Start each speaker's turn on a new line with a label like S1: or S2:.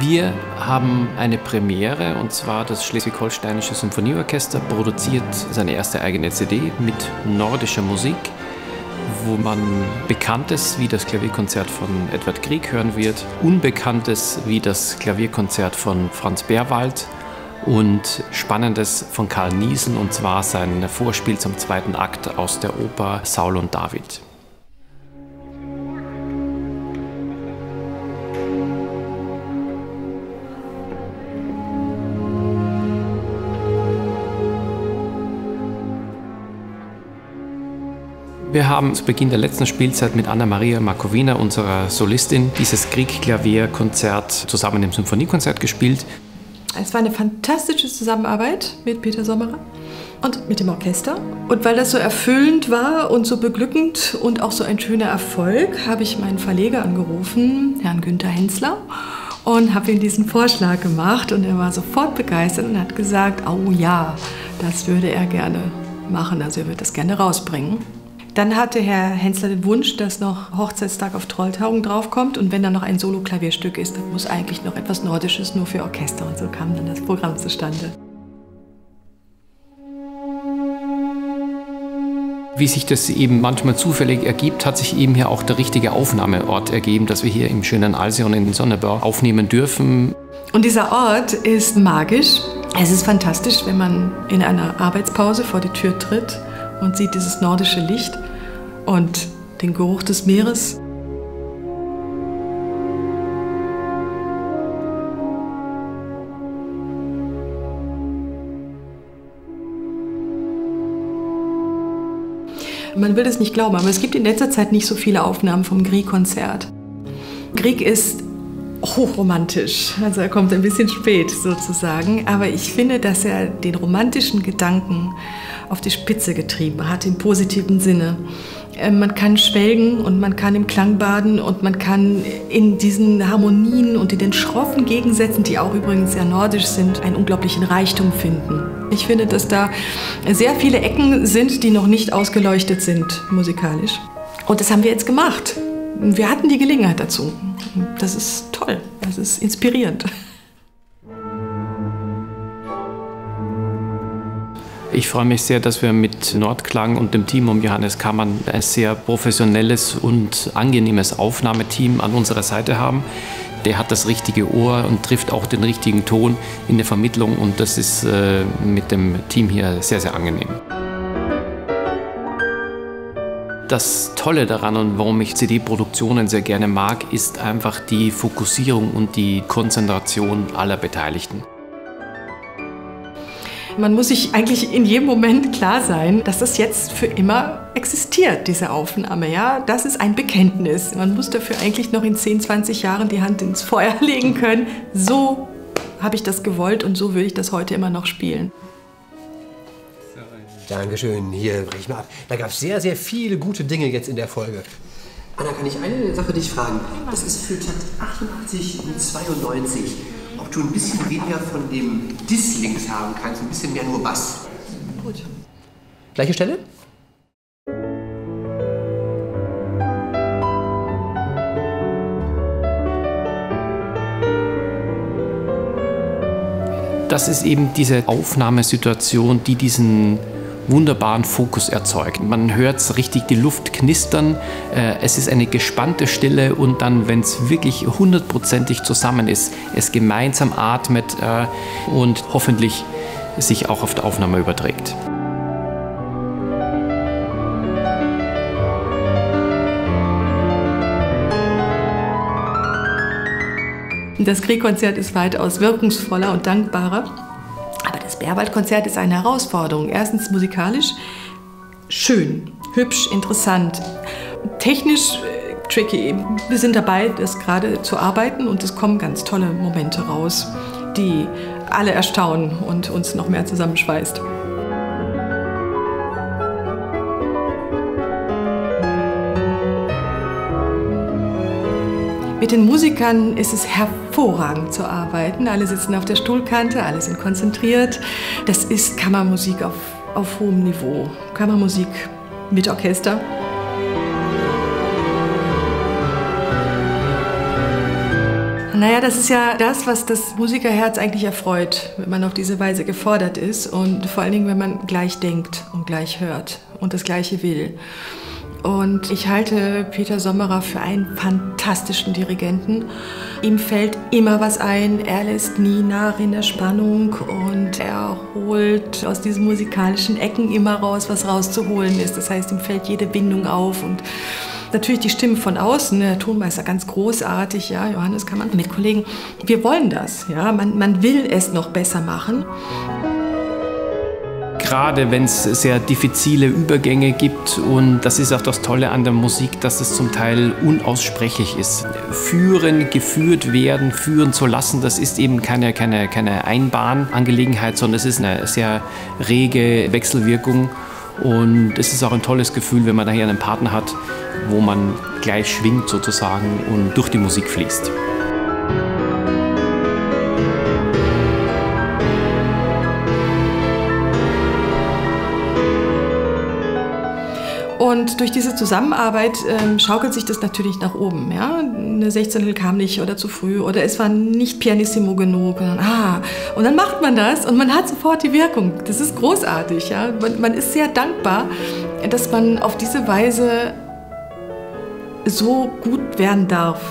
S1: Wir haben eine Premiere und zwar das Schleswig-Holsteinische Symphonieorchester produziert seine erste eigene CD mit nordischer Musik, wo man Bekanntes wie das Klavierkonzert von Edward Grieg hören wird, Unbekanntes wie das Klavierkonzert von Franz Berwald und Spannendes von Karl Niesen und zwar sein Vorspiel zum zweiten Akt aus der Oper Saul und David. Wir haben zu Beginn der letzten Spielzeit mit Anna-Maria Markowina, unserer Solistin, dieses Krieg-Klavier-Konzert zusammen im Symphoniekonzert gespielt.
S2: Es war eine fantastische Zusammenarbeit mit Peter Sommerer und mit dem Orchester. Und weil das so erfüllend war und so beglückend und auch so ein schöner Erfolg, habe ich meinen Verleger angerufen, Herrn Günther Hensler, und habe ihm diesen Vorschlag gemacht. Und er war sofort begeistert und hat gesagt, oh ja, das würde er gerne machen. Also er würde das gerne rausbringen. Dann hatte Herr Hensler den Wunsch, dass noch Hochzeitstag auf Trolltaugen draufkommt und wenn da noch ein Solo-Klavierstück ist, dann muss eigentlich noch etwas Nordisches nur für Orchester und so kam dann das Programm zustande.
S1: Wie sich das eben manchmal zufällig ergibt, hat sich eben hier auch der richtige Aufnahmeort ergeben, dass wir hier im schönen Alsion in Sonneberg aufnehmen dürfen.
S2: Und dieser Ort ist magisch. Es ist fantastisch, wenn man in einer Arbeitspause vor die Tür tritt und sieht dieses nordische Licht und den Geruch des Meeres. Man will es nicht glauben, aber es gibt in letzter Zeit nicht so viele Aufnahmen vom Grieg-Konzert. Grieg ist hochromantisch, also er kommt ein bisschen spät sozusagen, aber ich finde, dass er den romantischen Gedanken auf die Spitze getrieben hat, im positiven Sinne. Ähm, man kann schwelgen und man kann im Klang baden und man kann in diesen Harmonien und in den schroffen Gegensätzen, die auch übrigens sehr nordisch sind, einen unglaublichen Reichtum finden. Ich finde, dass da sehr viele Ecken sind, die noch nicht ausgeleuchtet sind musikalisch. Und das haben wir jetzt gemacht. Wir hatten die Gelegenheit dazu. Das ist toll, das ist inspirierend.
S1: Ich freue mich sehr, dass wir mit Nordklang und dem Team um Johannes Kammern ein sehr professionelles und angenehmes Aufnahmeteam an unserer Seite haben. Der hat das richtige Ohr und trifft auch den richtigen Ton in der Vermittlung und das ist äh, mit dem Team hier sehr, sehr angenehm. Das Tolle daran und warum ich CD-Produktionen sehr gerne mag, ist einfach die Fokussierung und die Konzentration aller Beteiligten.
S2: Man muss sich eigentlich in jedem Moment klar sein, dass das jetzt für immer existiert, diese Aufnahme. Ja? Das ist ein Bekenntnis. Man muss dafür eigentlich noch in 10, 20 Jahren die Hand ins Feuer legen können. So habe ich das gewollt und so will ich das heute immer noch spielen.
S3: Dankeschön. Hier breche ich mal ab. Da gab es sehr, sehr viele gute Dinge jetzt in der Folge. Anna, kann ich eine Sache dich fragen? Das ist für Takt 88 und 92 ob du ein bisschen weniger von dem Diss links haben kannst, ein bisschen mehr nur Bass. Gut. Gleiche Stelle?
S1: Das ist eben diese Aufnahmesituation, die diesen wunderbaren Fokus erzeugt. Man hört richtig die Luft knistern, äh, es ist eine gespannte Stille und dann, wenn es wirklich hundertprozentig zusammen ist, es gemeinsam atmet äh, und hoffentlich sich auch auf der Aufnahme überträgt.
S2: Das Kriegkonzert ist weitaus wirkungsvoller und dankbarer das Bärwaldkonzert ist eine Herausforderung. Erstens musikalisch schön, hübsch, interessant. Technisch äh, tricky. Wir sind dabei, das gerade zu arbeiten und es kommen ganz tolle Momente raus, die alle erstaunen und uns noch mehr zusammenschweißt. Mit den Musikern ist es hervorragend zu arbeiten. Alle sitzen auf der Stuhlkante, alle sind konzentriert. Das ist Kammermusik auf, auf hohem Niveau. Kammermusik mit Orchester. Naja, das ist ja das, was das Musikerherz eigentlich erfreut, wenn man auf diese Weise gefordert ist und vor allen Dingen, wenn man gleich denkt und gleich hört und das Gleiche will. Und ich halte Peter Sommerer für einen fantastischen Dirigenten. Ihm fällt immer was ein, er lässt nie nach in der Spannung und er holt aus diesen musikalischen Ecken immer raus, was rauszuholen ist. Das heißt, ihm fällt jede Bindung auf und natürlich die Stimme von außen, der Tonmeister ganz großartig, ja, Johannes kann man mit Kollegen. Wir wollen das, ja, man, man will es noch besser machen
S1: gerade wenn es sehr diffizile Übergänge gibt. Und das ist auch das Tolle an der Musik, dass es zum Teil unaussprechlich ist. Führen, geführt werden, führen zu lassen, das ist eben keine, keine, keine Einbahnangelegenheit, sondern es ist eine sehr rege Wechselwirkung. Und es ist auch ein tolles Gefühl, wenn man daher einen Partner hat, wo man gleich schwingt sozusagen und durch die Musik fließt.
S2: Und durch diese Zusammenarbeit ähm, schaukelt sich das natürlich nach oben. Ja? Eine 16 kam nicht oder zu früh oder es war nicht pianissimo genug. Und dann, ah, und dann macht man das und man hat sofort die Wirkung. Das ist großartig. Ja? Man, man ist sehr dankbar, dass man auf diese Weise so gut werden darf.